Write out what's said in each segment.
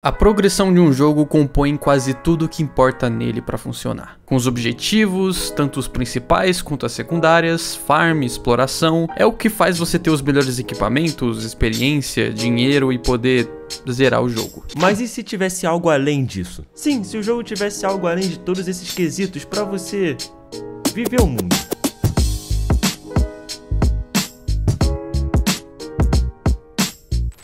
A progressão de um jogo compõe quase tudo que importa nele para funcionar. Com os objetivos, tanto os principais quanto as secundárias, farm, exploração, é o que faz você ter os melhores equipamentos, experiência, dinheiro e poder zerar o jogo. Mas e se tivesse algo além disso? Sim, se o jogo tivesse algo além de todos esses quesitos para você viver o mundo.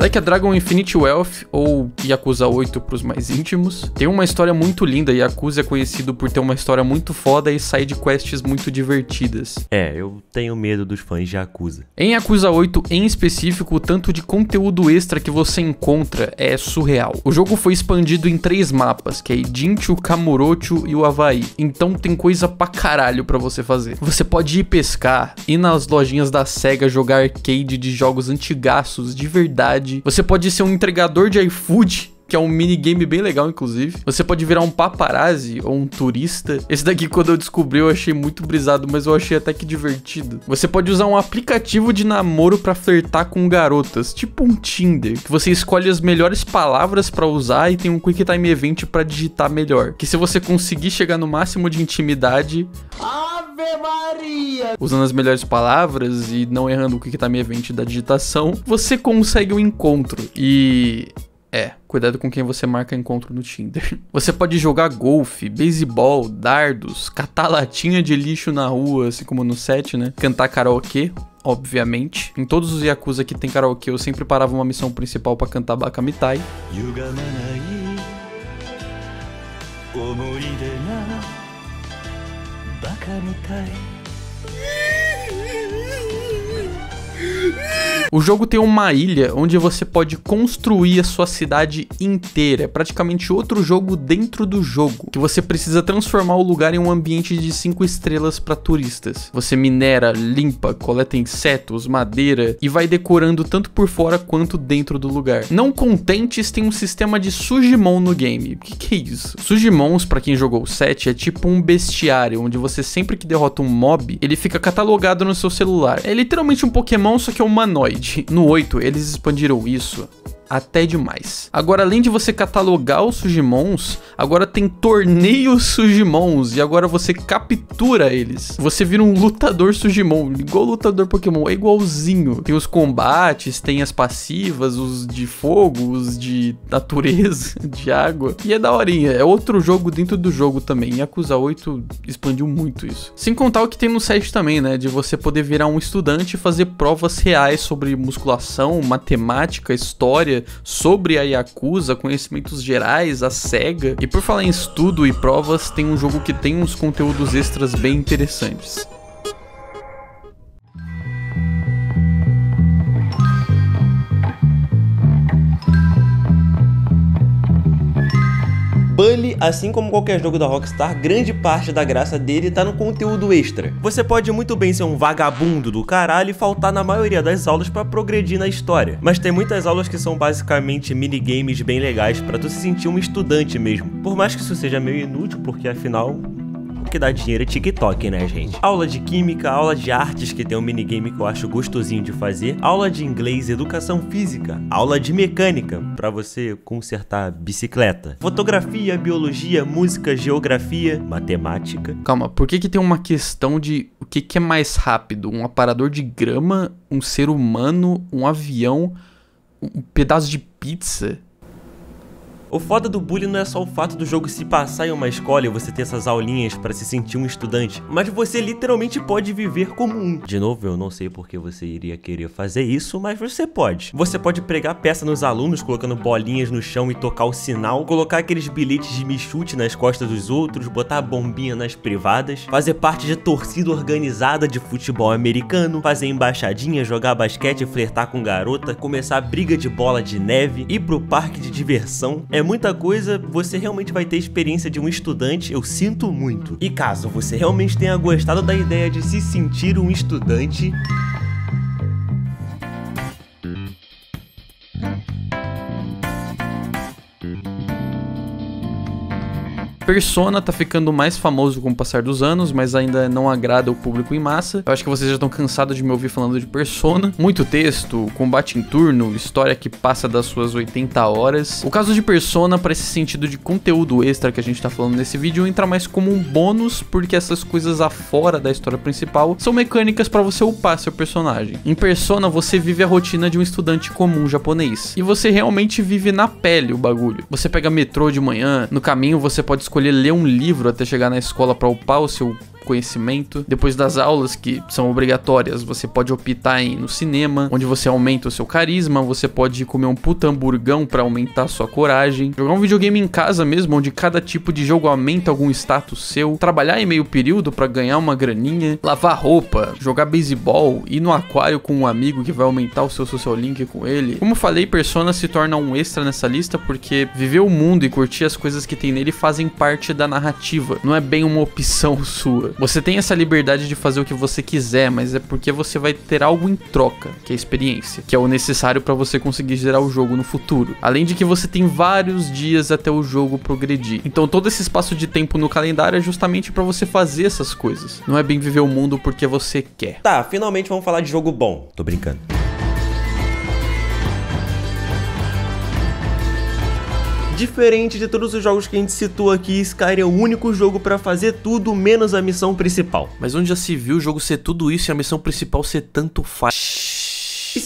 Like a Dragon Infinite Wealth, ou Yakuza 8 pros mais íntimos, tem uma história muito linda e Yakuza é conhecido por ter uma história muito foda e side quests muito divertidas. É, eu tenho medo dos fãs de Yakuza. Em Yakuza 8 em específico, o tanto de conteúdo extra que você encontra é surreal. O jogo foi expandido em três mapas, que é Ijincho, Kamurocho e o Havaí. Então tem coisa pra caralho pra você fazer. Você pode ir pescar, ir nas lojinhas da SEGA jogar arcade de jogos antigaços de verdade você pode ser um entregador de iFood que é um minigame bem legal, inclusive. Você pode virar um paparazzi ou um turista. Esse daqui, quando eu descobri, eu achei muito brisado, mas eu achei até que divertido. Você pode usar um aplicativo de namoro para flertar com garotas, tipo um Tinder, que você escolhe as melhores palavras para usar e tem um Quick Time Event para digitar melhor. Que se você conseguir chegar no máximo de intimidade... Ave Maria! Usando as melhores palavras e não errando o Quick Time Event da digitação, você consegue o um encontro. E é, cuidado com quem você marca encontro no Tinder. Você pode jogar golfe, beisebol, dardos, catar latinha de lixo na rua, assim como no set, né? Cantar karaokê, obviamente. Em todos os Yakuza que tem karaokê, eu sempre parava uma missão principal para cantar Bakamitai. Bakamitai. O jogo tem uma ilha onde você pode construir a sua cidade inteira. É praticamente outro jogo dentro do jogo, que você precisa transformar o lugar em um ambiente de 5 estrelas para turistas. Você minera, limpa, coleta insetos, madeira e vai decorando tanto por fora quanto dentro do lugar. Não contentes, tem um sistema de Sujimon no game. O que, que é isso? Sujimons, para quem jogou o set, é tipo um bestiário, onde você sempre que derrota um mob, ele fica catalogado no seu celular. É literalmente um Pokémon, só que é humanoide. No 8, eles expandiram isso até demais. Agora, além de você catalogar os Sujimons, agora tem torneios Sujimons e agora você captura eles. Você vira um lutador Sujimon, igual lutador Pokémon, é igualzinho. Tem os combates, tem as passivas, os de fogo, os de natureza, de água. E é daorinha, é outro jogo dentro do jogo também. Yakuza 8 expandiu muito isso. Sem contar o que tem no set também, né, de você poder virar um estudante e fazer provas reais sobre musculação, matemática, história, sobre a Yakuza, conhecimentos gerais, a SEGA. E por falar em estudo e provas, tem um jogo que tem uns conteúdos extras bem interessantes. Bully, assim como qualquer jogo da Rockstar, grande parte da graça dele tá no conteúdo extra. Você pode muito bem ser um vagabundo do caralho e faltar na maioria das aulas para progredir na história. Mas tem muitas aulas que são basicamente minigames bem legais para tu se sentir um estudante mesmo. Por mais que isso seja meio inútil, porque afinal que dá dinheiro é TikTok, né, gente? Aula de química, aula de artes, que tem um minigame que eu acho gostosinho de fazer, aula de inglês, educação física, aula de mecânica, para você consertar bicicleta, fotografia, biologia, música, geografia, matemática. Calma, por que que tem uma questão de o que que é mais rápido? Um aparador de grama, um ser humano, um avião, um pedaço de pizza? O foda do bullying não é só o fato do jogo se passar em uma escola e você ter essas aulinhas para se sentir um estudante, mas você literalmente pode viver como um. De novo, eu não sei porque você iria querer fazer isso, mas você pode. Você pode pregar peça nos alunos, colocando bolinhas no chão e tocar o sinal, colocar aqueles bilhetes de me chute nas costas dos outros, botar bombinha nas privadas, fazer parte de torcida organizada de futebol americano, fazer embaixadinha, jogar basquete, flertar com garota, começar briga de bola de neve, ir pro parque de diversão. É muita coisa, você realmente vai ter experiência de um estudante, eu sinto muito. E caso você realmente tenha gostado da ideia de se sentir um estudante, Persona tá ficando mais famoso com o passar dos anos, mas ainda não agrada o público em massa. Eu acho que vocês já estão cansados de me ouvir falando de Persona. Muito texto, combate em turno, história que passa das suas 80 horas. O caso de Persona, para esse sentido de conteúdo extra que a gente tá falando nesse vídeo, entra mais como um bônus, porque essas coisas afora da história principal são mecânicas para você upar seu personagem. Em Persona, você vive a rotina de um estudante comum japonês. E você realmente vive na pele o bagulho. Você pega metrô de manhã, no caminho você pode escolher ler um livro até chegar na escola para upar o seu conhecimento. Depois das aulas que são obrigatórias, você pode optar em ir no cinema, onde você aumenta o seu carisma, você pode comer um puta hamburgão para aumentar a sua coragem, jogar um videogame em casa mesmo, onde cada tipo de jogo aumenta algum status seu, trabalhar em meio período para ganhar uma graninha, lavar roupa, jogar beisebol, ir no aquário com um amigo que vai aumentar o seu social link com ele. Como falei, Persona se torna um extra nessa lista porque viver o mundo e curtir as coisas que tem nele fazem parte da narrativa, não é bem uma opção sua. Você tem essa liberdade de fazer o que você quiser, mas é porque você vai ter algo em troca, que é a experiência, que é o necessário para você conseguir gerar o jogo no futuro. Além de que você tem vários dias até o jogo progredir. Então todo esse espaço de tempo no calendário é justamente para você fazer essas coisas. Não é bem viver o mundo porque você quer. Tá, finalmente vamos falar de jogo bom. Tô brincando. Diferente de todos os jogos que a gente citou aqui, Skyrim é o único jogo para fazer tudo menos a missão principal. Mas onde já se viu o jogo ser tudo isso e a missão principal ser tanto faz?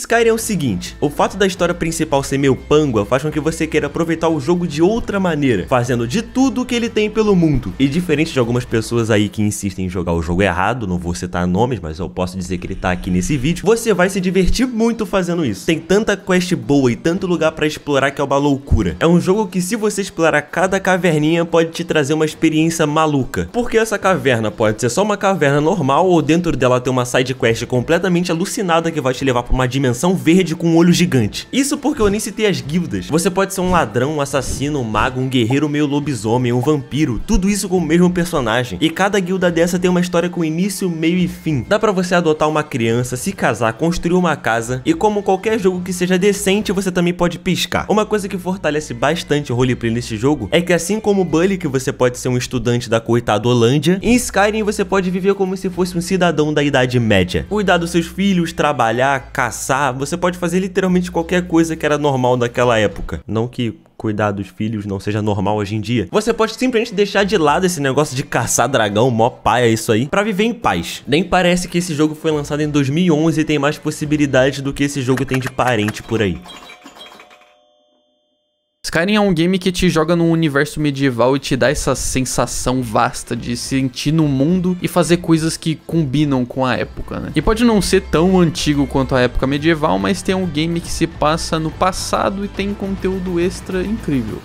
Skyrim é o seguinte, o fato da história principal ser meio pangua faz com que você queira aproveitar o jogo de outra maneira, fazendo de tudo que ele tem pelo mundo. E diferente de algumas pessoas aí que insistem em jogar o jogo errado, não vou citar nomes, mas eu posso dizer que ele tá aqui nesse vídeo, você vai se divertir muito fazendo isso. Tem tanta quest boa e tanto lugar para explorar que é uma loucura. É um jogo que se você explorar cada caverninha pode te trazer uma experiência maluca. Porque essa caverna pode ser só uma caverna normal ou dentro dela ter uma side quest completamente alucinada que vai te levar para uma dimensão verde com um olho gigante. Isso porque eu nem citei as guildas. Você pode ser um ladrão, um assassino, um mago, um guerreiro meio lobisomem, um vampiro, tudo isso com o mesmo personagem. E cada guilda dessa tem uma história com início, meio e fim. Dá pra você adotar uma criança, se casar, construir uma casa e como qualquer jogo que seja decente, você também pode piscar. Uma coisa que fortalece bastante o roleplay nesse jogo é que assim como Bully, que você pode ser um estudante da coitada Holândia, em Skyrim você pode viver como se fosse um cidadão da Idade Média. Cuidar dos seus filhos, trabalhar, caçar, você pode fazer literalmente qualquer coisa que era normal naquela época. Não que cuidar dos filhos não seja normal hoje em dia. Você pode simplesmente deixar de lado esse negócio de caçar dragão, mó paia isso aí, para viver em paz. Nem parece que esse jogo foi lançado em 2011 e tem mais possibilidades do que esse jogo tem de parente por aí. Skyrim é um game que te joga num universo medieval e te dá essa sensação vasta de sentir no mundo e fazer coisas que combinam com a época, né? E pode não ser tão antigo quanto a época medieval, mas tem um game que se passa no passado e tem conteúdo extra incrível.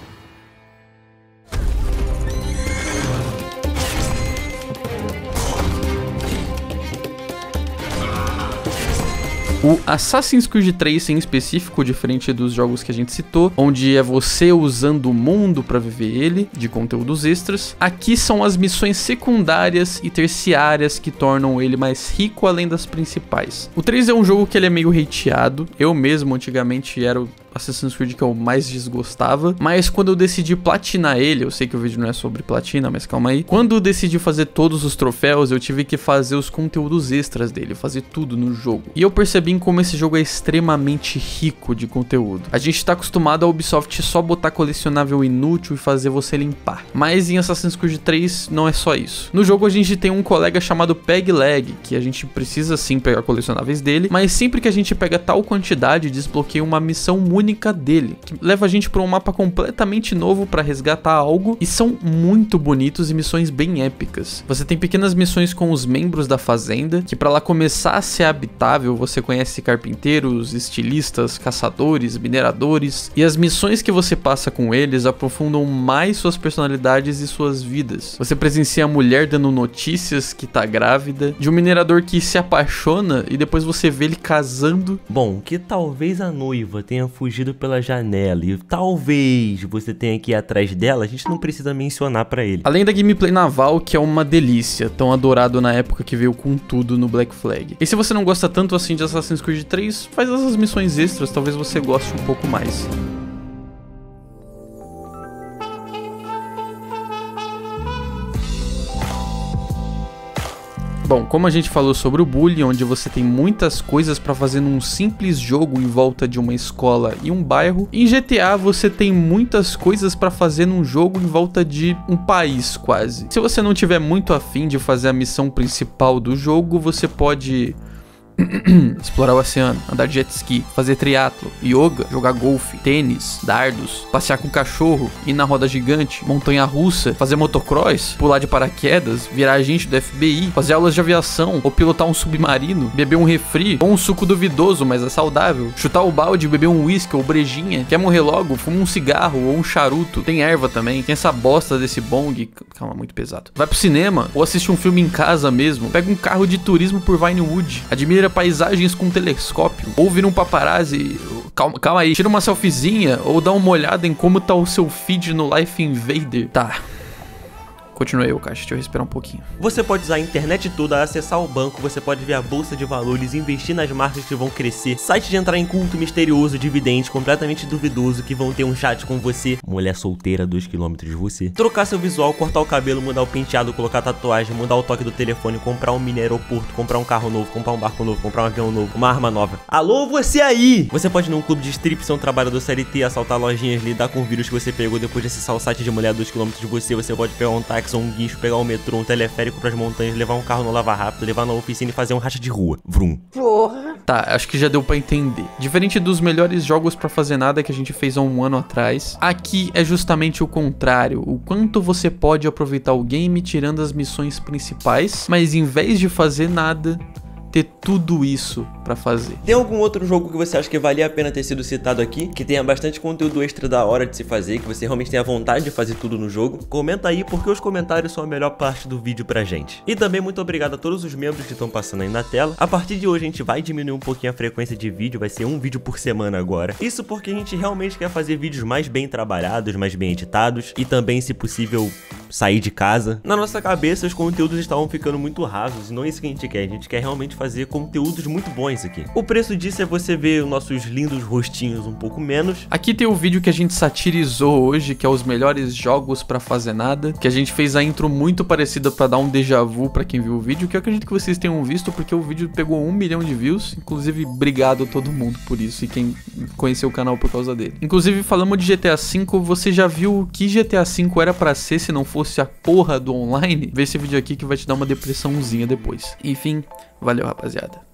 O Assassin's Creed 3 em específico, diferente dos jogos que a gente citou, onde é você usando o mundo para viver ele, de conteúdos extras. Aqui são as missões secundárias e terciárias que tornam ele mais rico além das principais. O 3 é um jogo que ele é meio hateado. Eu mesmo antigamente era o Assassin's Creed que eu mais desgostava. Mas quando eu decidi platinar ele, eu sei que o vídeo não é sobre platina, mas calma aí. Quando eu decidi fazer todos os troféus, eu tive que fazer os conteúdos extras dele, fazer tudo no jogo. E eu percebi como esse jogo é extremamente rico de conteúdo. A gente tá acostumado a Ubisoft só botar colecionável inútil e fazer você limpar. Mas em Assassin's Creed 3 não é só isso. No jogo a gente tem um colega chamado Peg Leg, que a gente precisa sim pegar colecionáveis dele, mas sempre que a gente pega tal quantidade, desbloqueia uma missão muito única dele, que leva a gente para um mapa completamente novo para resgatar algo e são muito bonitos e missões bem épicas. Você tem pequenas missões com os membros da fazenda, que para lá começar a ser habitável, você conhece carpinteiros, estilistas, caçadores, mineradores, e as missões que você passa com eles aprofundam mais suas personalidades e suas vidas. Você presencia a mulher dando notícias que tá grávida, de um minerador que se apaixona e depois você vê ele casando. Bom, que talvez a noiva tenha fugido fugido pela janela e talvez você tenha que ir atrás dela, a gente não precisa mencionar para ele. Além da gameplay naval, que é uma delícia, tão adorado na época que veio com tudo no Black Flag. E se você não gosta tanto assim de Assassin's Creed 3, faz essas missões extras, talvez você goste um pouco mais. Bom, como a gente falou sobre o bullying, onde você tem muitas coisas para fazer num simples jogo em volta de uma escola e um bairro, em GTA você tem muitas coisas para fazer num jogo em volta de um país quase. Se você não tiver muito afim de fazer a missão principal do jogo, você pode explorar o oceano, andar de jet ski, fazer triatlo, yoga, jogar golfe, tênis, dardos, passear com cachorro, ir na roda gigante, montanha russa, fazer motocross, pular de paraquedas, virar agente do FBI, fazer aulas de aviação, ou pilotar um submarino, beber um refri, ou um suco duvidoso, mas é saudável, chutar o balde, beber um whisky ou brejinha, quer morrer logo, fuma um cigarro ou um charuto, tem erva também, tem essa bosta desse bong, calma, muito pesado. Vai pro cinema, ou assiste um filme em casa mesmo, pega um carro de turismo por Vinewood, admira paisagens com telescópio, ou vira um paparazzi, calma, calma aí, tira uma selfiezinha, ou dá uma olhada em como tá o seu feed no Life Invader. Tá, Continua aí, Caixa, deixa eu respirar um pouquinho. Você pode usar a internet toda, acessar o banco, você pode ver a bolsa de valores, investir nas marcas que vão crescer, site de entrar em culto misterioso, dividente, completamente duvidoso, que vão ter um chat com você, mulher solteira 2km de você, trocar seu visual, cortar o cabelo, mudar o penteado, colocar tatuagem, mudar o toque do telefone, comprar um mini aeroporto, comprar um carro novo, comprar um barco novo, comprar um avião novo, uma arma nova. Alô, você aí! Você pode ir num clube de strip, ser um trabalhador CLT, assaltar lojinhas, lidar com vírus que você pegou depois de acessar o site de mulher 2km de você, você pode pegar um táxi táxi um guincho, pegar um metrô, um teleférico pras montanhas, levar um carro no lava rápido, levar na oficina e fazer um racha de rua. Vrum. Porra. Tá, acho que já deu para entender. Diferente dos melhores jogos para fazer nada que a gente fez há um ano atrás, aqui é justamente o contrário. O quanto você pode aproveitar o game tirando as missões principais, mas em vez de fazer nada, ter tudo isso para fazer. Tem algum outro jogo que você acha que valia a pena ter sido citado aqui, que tenha bastante conteúdo extra da hora de se fazer, que você realmente tenha vontade de fazer tudo no jogo? Comenta aí porque os comentários são a melhor parte do vídeo pra gente. E também muito obrigado a todos os membros que estão passando aí na tela. A partir de hoje a gente vai diminuir um pouquinho a frequência de vídeo, vai ser um vídeo por semana agora. Isso porque a gente realmente quer fazer vídeos mais bem trabalhados, mais bem editados e também, se possível, sair de casa. Na nossa cabeça, os conteúdos estavam ficando muito rasos e não é isso que a gente quer. A gente quer realmente fazer conteúdos muito bons aqui. O preço disso é você ver nossos lindos rostinhos um pouco menos. Aqui tem o vídeo que a gente satirizou hoje, que é os melhores jogos para fazer nada, que a gente fez a intro muito parecida para dar um déjà vu para quem viu o vídeo, que eu acredito que vocês tenham visto, porque o vídeo pegou um milhão de views. Inclusive, obrigado a todo mundo por isso e quem conheceu o canal por causa dele. Inclusive, falamos de GTA V, você já viu o que GTA V era para ser se não fosse fosse a porra do online, vê esse vídeo aqui que vai te dar uma depressãozinha depois. Enfim, valeu rapaziada.